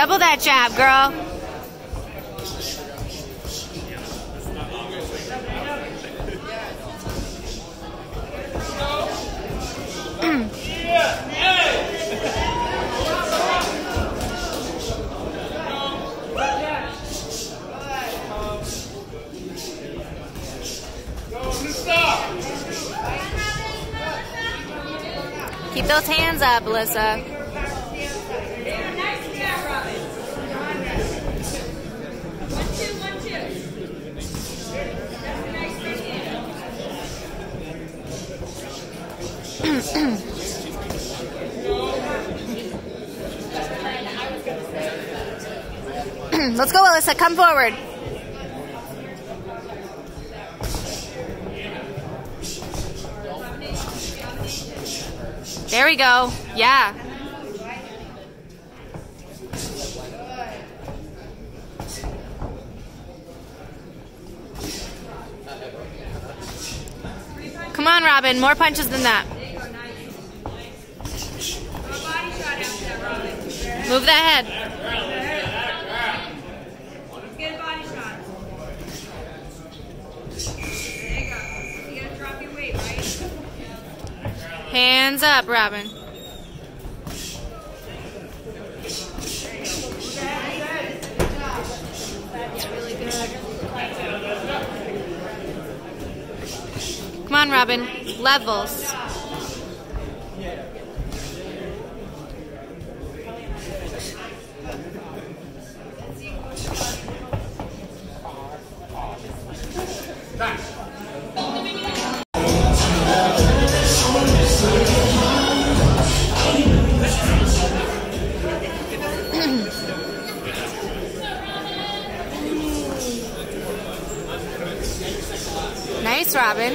Double that jab, girl. Keep those hands up, Alyssa. Let's go, Alyssa. Come forward. There we go. Yeah. Come on, Robin. More punches than that. Move that head. Get a body shot. There you go. You gotta drop your weight, right? Hands up, Robin. Come on, Robin. Levels. Nice, Robin.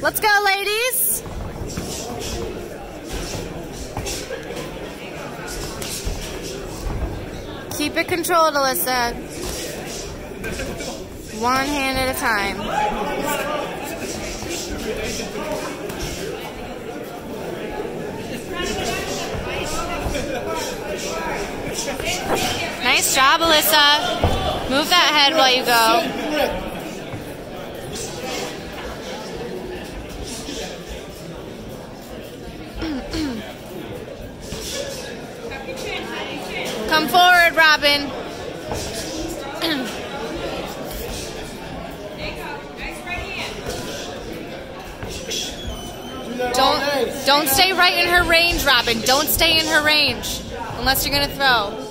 Let's go, ladies. Keep it controlled, Alyssa. One hand at a time. Nice job, Alyssa. Move that head while you go. Come forward, Robin. Don't don't stay right in her range, Robin. Don't stay in her range unless you're gonna throw.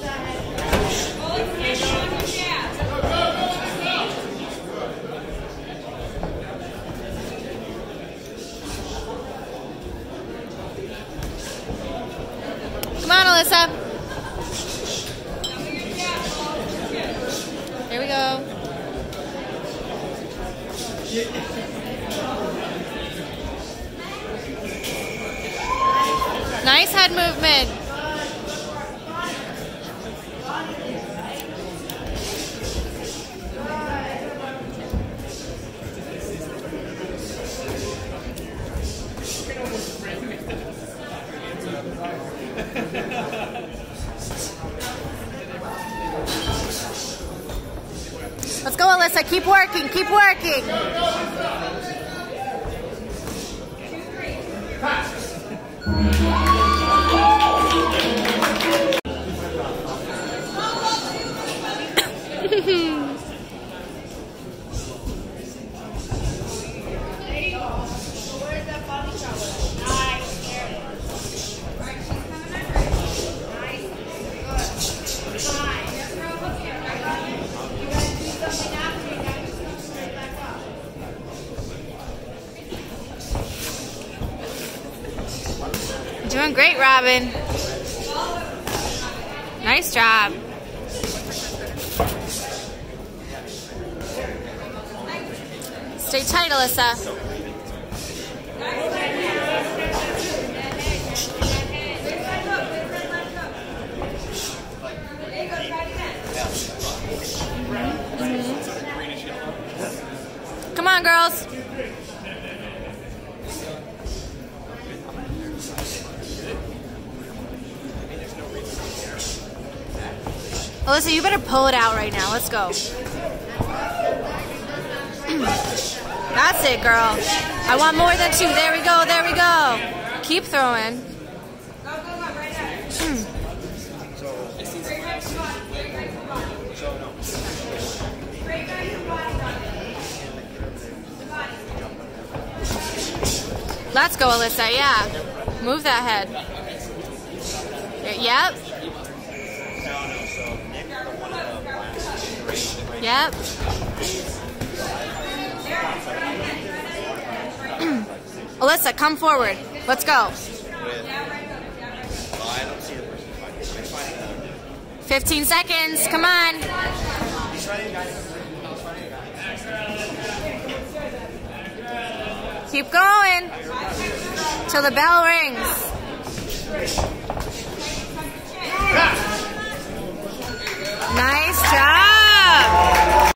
Alyssa. Here we go. Nice head movement. Keep working. Keep working. Where's Doing great, Robin. Nice job. Stay tight, Alyssa. Come on, girls. Alyssa, you better pull it out right now. Let's go. That's it, girl. I want more than two. There we go. There we go. Keep throwing. Let's go, Alyssa. Yeah. Move that head. Yep. Yep. Alyssa, come forward. Let's go. 15 seconds. Come on. Keep going till the bell rings. Nice job.